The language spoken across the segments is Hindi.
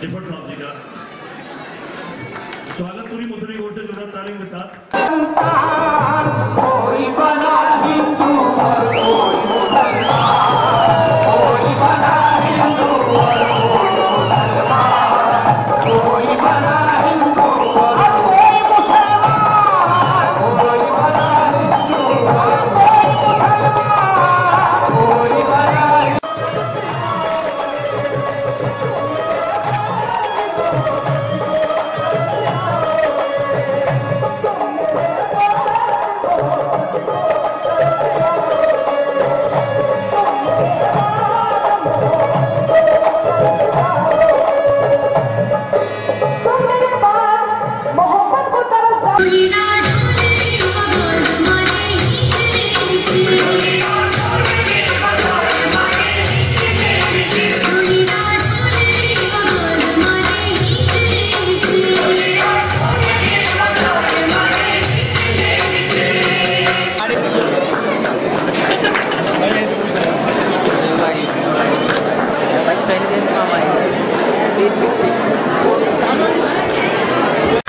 डिफर साहब जी का। स्वागत पूरी मुस्लिम ओर से जुड़ा तालीम के साथ।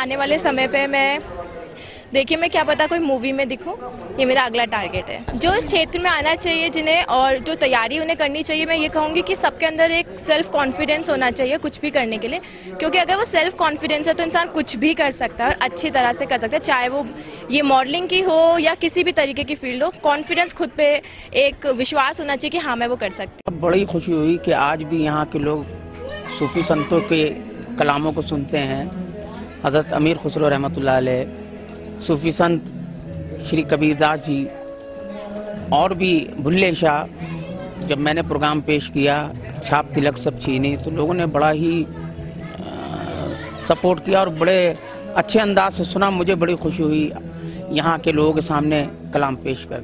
आने वाले समय पे मैं देखिए, मैं क्या पता कोई मूवी में दिखूं? ये मेरा अगला टारगेट है। जो इस क्षेत्र में आना चाहिए, जिन्हें और जो तैयारी उन्हें करनी चाहिए, मैं ये कहूँगी कि सबके अंदर एक सेल्फ कॉन्फिडेंस होना चाहिए कुछ भी करने के लिए। क्योंकि अगर वो सेल्फ कॉन्फिडेंस है तो इंसान कुछ भी कर सकता है और अच्छी तरह से कर सकता है, चाहे वो ये मॉडलिंग की हो या किसी भी तरीके की फ़ील्ड हो। कॉन्फिडेंस खुद पे एक विश्वास होना चाहिए कि हाँ मैं वो कर सकती हूँ। बड़ी खुशी हुई कि आज भी यहाँ के लोग सूफी संतों के कलामों को सुनते हैं। हज़रत अमीर खुसरो अलैह सूफी संत श्री कबीरदास जी और भी भुल्ले शाह, जब मैंने प्रोग्राम पेश किया, छाप तिलक सब छीने तो लोगों ने बड़ा ही सपोर्ट किया और बड़े अच्छे अंदाज से सुना, मुझे बड़ी खुशी हुई। यहाँ के लोगों के सामने कलाम पेश कर